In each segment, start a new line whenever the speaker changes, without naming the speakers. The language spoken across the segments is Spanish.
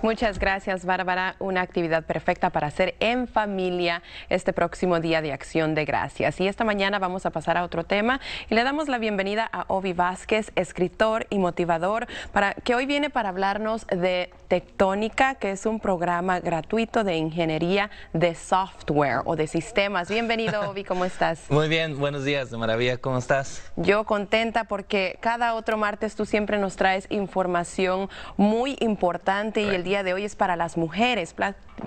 Muchas gracias, Bárbara. Una actividad perfecta para hacer en familia este próximo Día de Acción de Gracias. Y esta mañana vamos a pasar a otro tema y le damos la bienvenida a Ovi Vázquez, escritor y motivador, para que hoy viene para hablarnos de Tectónica, que es un programa gratuito de ingeniería de software o de sistemas. Bienvenido, Ovi, ¿cómo estás?
Muy bien, buenos días, de maravilla, ¿cómo estás?
Yo contenta porque cada otro martes tú siempre nos traes información muy importante y el día de hoy es para las mujeres.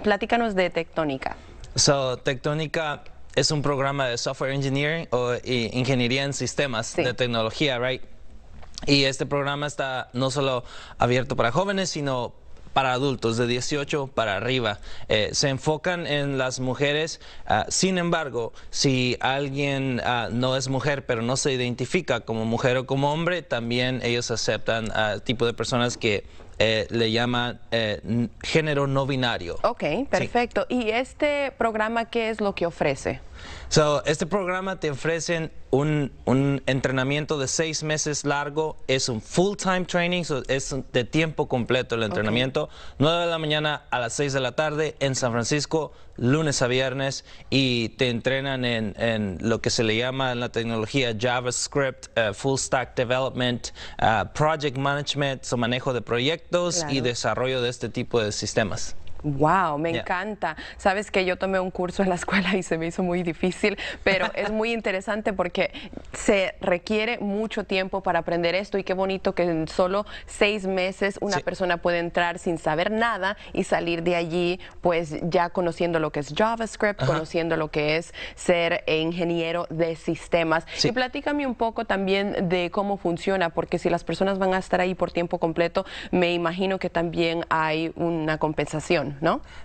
Platícanos de Tectónica.
So, Tectónica es un programa de software engineering o ingeniería en sistemas de tecnología, right? Y este programa está no solo abierto para jóvenes, sino para adultos de 18 para arriba. Eh, se enfocan en las mujeres, ah, sin embargo, si alguien ah, no es mujer pero no se identifica como mujer o como hombre, también ellos aceptan al tipo de personas que eh, le llaman eh, género no binario.
Ok, perfecto. ¿Y este programa qué es lo que ofrece?
So, este programa te ofrecen un, un, entrenamiento de seis meses largo, es un full-time training, es de tiempo completo el entrenamiento, 9 de la mañana a las 6 de la tarde en San Francisco, lunes a viernes, y te entrenan en, en lo que se le llama en la tecnología JavaScript, uh, Full Stack Development, uh, Project Management, su manejo de proyectos y desarrollo de este tipo de sistemas.
Wow, me encanta. Sabes que yo tomé un curso en la escuela y se me hizo muy difícil, pero es muy interesante porque se requiere mucho tiempo para aprender esto y qué bonito que en solo seis meses una persona puede entrar sin saber nada y salir de allí pues ya conociendo lo que es JavaScript, conociendo lo que es ser ingeniero de sistemas. Y platícame un poco también de cómo funciona, porque si las personas van a estar ahí por tiempo completo, me imagino que también hay una compensación.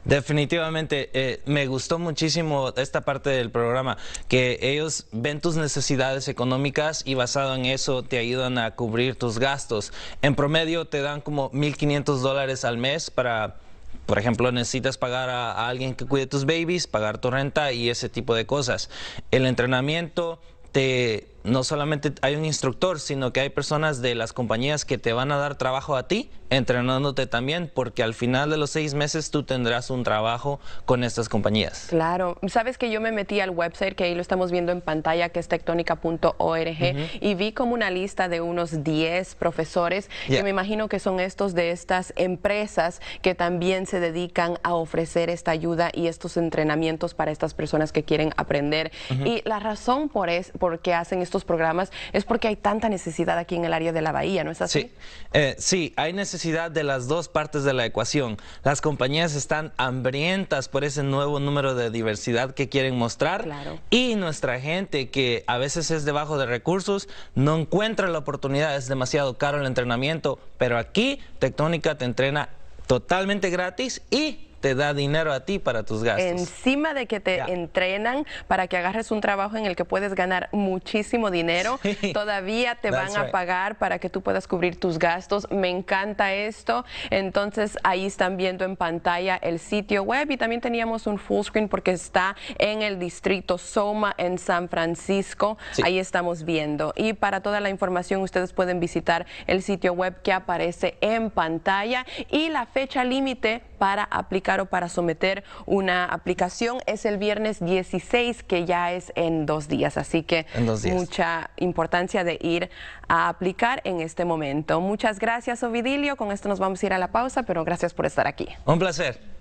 Definitivamente, eh, me gustó muchísimo esta parte del programa, que ellos ven tus necesidades económicas y basado en eso te ayudan a cubrir tus gastos. En promedio te dan como 1.500 dólares al mes para... Por ejemplo, necesitas pagar a, alguien que cuide tus babies, pagar tu renta y ese tipo de cosas. El entrenamiento te no solamente hay un instructor, sino que hay personas de las compañías que te van a dar trabajo a ti, entrenándote también, porque al final de los seis meses tú tendrás un trabajo con estas compañías.
Claro, sabes que yo me metí al website, que ahí lo estamos viendo en pantalla, que es tectónica.org, y vi como una lista de unos 10 profesores, que me imagino que son estos de estas empresas que también se dedican a ofrecer esta ayuda y estos entrenamientos para estas personas que quieren aprender. Y la razón por, es, hacen estos programas es porque hay tanta necesidad aquí en el área de la bahía, ¿no es así?
Sí, eh, sí, hay necesidad de las dos partes de la ecuación. Las compañías están hambrientas por ese nuevo número de diversidad que quieren mostrar y nuestra gente que a veces es debajo de recursos no encuentra la oportunidad, es demasiado caro el entrenamiento, pero aquí Tectónica te entrena totalmente gratis y te da dinero a ti para tus gastos.
Encima de que te entrenan para que agarres un trabajo en el que puedes ganar muchísimo dinero, todavía te van a pagar para que tú puedas cubrir tus gastos. Me encanta esto. Entonces ahí están viendo en pantalla el sitio web y también teníamos un full screen porque está en el distrito Soma en San Francisco. Ahí estamos viendo. Y para toda la información ustedes pueden visitar el sitio web que aparece en pantalla y la fecha límite para aplicar o para someter una aplicación es el viernes 16, que ya es en dos días. Así que mucha importancia de ir a aplicar en este momento. Muchas gracias, Ovidilio. Con esto nos vamos a ir a la pausa, pero gracias por estar aquí.
Un placer.